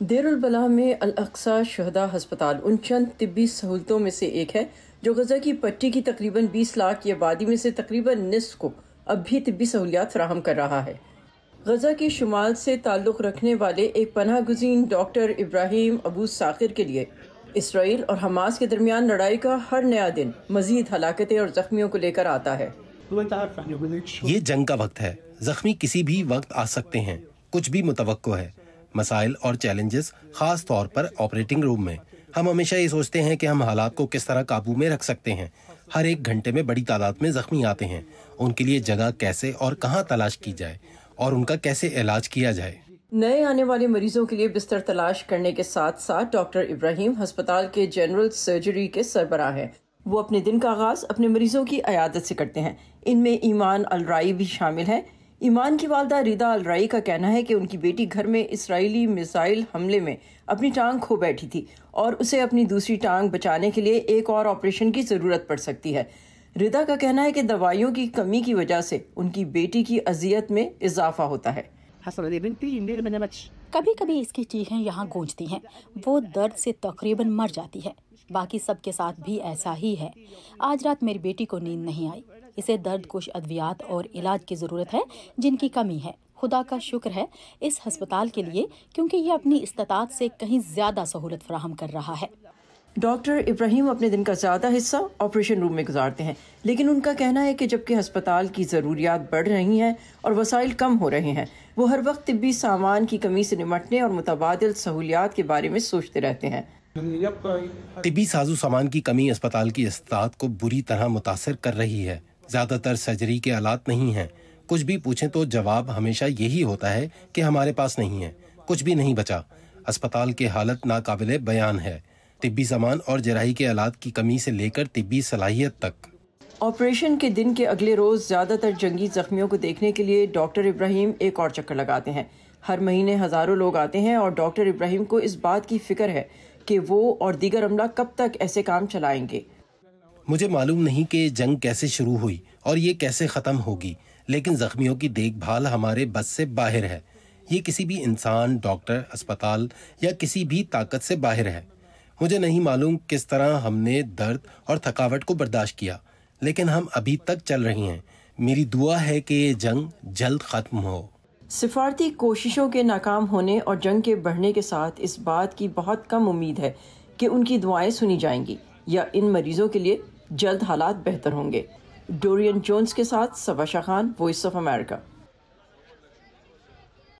دیر البلا میں الاقصی شہدہ ہسپتال، ان چند طبی سہولتوں میں سے ایک ہے جو غزہ کی پٹی کی تقریباً بیس لاکھ کی آبادی میں سے تقریباً نصف کو اب بھی طبی سہولیات فراہم کر رہا ہے۔ غزہ کے شمال سے تعلق رکھنے والے ایک پناہ گزین ڈاکٹر ابراہیم ابو ساخر کے لیے اسرائیل اور حماس کے درمیان لڑائی کا ہر نیا دن مزید ہلاکتیں اور زخمیوں کو لے کر آتا ہے۔ یہ جنگ کا وقت ہے۔ زخمی کسی بھی وقت آ سکتے ہیں۔ کچھ بھی متوقع ہے۔ مسائل اور چیلنجز خاص طور پر آپریٹنگ روم میں۔ ہم ہمیشہ یہ سوچتے ہیں کہ ہم حالات کو کس طرح قابو میں رکھ سکتے ہیں۔ ہر ایک گھنٹے میں بڑی تعداد میں زخمی آتے ہیں۔ ان کے لیے جگہ کیسے اور کہاں تلاش کی جائے اور ان کا کیسے علاج کیا جائے۔ نئے آنے والے مریضوں کے لیے بستر تلاش کرنے کے ساتھ ساتھ ڈاکٹر ابراہیم ہسپتال کے جنرل سرجری کے سربراہ ہیں۔ وہ اپنے دن کا آغاز اپنے مریضوں کی عیادت سے کرتے ہیں۔ ان میں ایمان الرائی بھی شامل ہے ایمان کی والدہ ریدا الرائی کا کہنا ہے کہ ان کی بیٹی گھر میں اسرائیلی میزائل حملے میں اپنی ٹانگ کھو بیٹھی تھی اور اسے اپنی دوسری ٹانگ بچانے کے لیے ایک اور آپریشن کی ضرورت پڑ سکتی ہے۔ ردا کا کہنا ہے کہ دوائیوں کی کمی کی وجہ سے ان کی بیٹی کی اذیت میں اضافہ ہوتا ہے۔ کبھی کبھی اس کی چیخیں یہاں گونجتی ہیں۔ وہ درد سے تقریباً مر جاتی ہے۔ باقی سب کے ساتھ بھی ایسا ہی ہے۔ آج رات میری بیٹی کو نیند نہیں آئی۔ اسے درد کش ادویات اور علاج کی ضرورت ہے جن کی کمی ہے۔ خدا کا شکر ہے اس ہسپتال کے لیے کیونکہ یہ اپنی استطاعت سے کہیں زیادہ سہولت فراہم کر رہا ہے۔ ڈاکٹر ابراہیم اپنے دن کا زیادہ حصہ آپریشن روم میں گزارتے ہیں، لیکن ان کا کہنا ہے کہ جبکہ ہسپتال کی ضروریات بڑھ رہی ہیں اور وسائل کم ہو رہے ہیں، وہ ہر وقت طبی سامان کی کمی سے نمٹنے اور متبادل سہولیات کے بارے میں سوچتے رہتے ہیں۔ طبی سازو سامان کی کمی اسپتال کی استطاعت کو بری طرح متاثر کر رہی ہے۔ زیادہ تر سرجری کے آلات نہیں ہیں۔ کچھ بھی پوچھیں تو جواب ہمیشہ یہی ہوتا ہے کہ ہمارے پاس نہیں ہے۔ کچھ بھی نہیں بچا۔ اسپتال کی حالت ناقابل بیان ہے۔ طبی سامان اور جراحی کے آلات کی کمی سے لے کر طبی صلاحیت تک۔ آپریشن کے دن کے اگلے روز زیادہ تر جنگی زخمیوں کو دیکھنے کے لیے ڈاکٹر ابراہیم ایک اور چکر لگاتے ہیں۔ ہر مہینے ہزاروں لوگ آتے ہیں اور ڈاکٹر ابراہیم کو اس بات کی فکر ہے کہ وہ اور دیگر عملہ کب تک ایسے کام چلائیں گے۔ مجھے معلوم نہیں کہ جنگ کیسے شروع ہوئی اور یہ کیسے ختم ہوگی، لیکن زخمیوں کی دیکھ بھال ہمارے بس سے باہر ہے۔ یہ کسی بھی انسان، ڈاکٹر، اسپتال یا کسی بھی طاقت سے باہر ہے۔ مجھے نہیں معلوم کس طرح ہم نے درد اور تھکاوٹ کو برداشت کیا، لیکن ہم ابھی تک چل رہی ہیں۔ میری دعا ہے کہ یہ جنگ جلد ختم ہو۔ سفارتی کوششوں کے ناکام ہونے اور جنگ کے بڑھنے کے ساتھ اس بات کی بہت کم امید ہے کہ ان کی دعائیں سنی جائیں گی یا ان مریضوں کے لیے جلد حالات بہتر ہوں گے۔ ڈورین جونز کے ساتھ Saba Shah Khan voice of America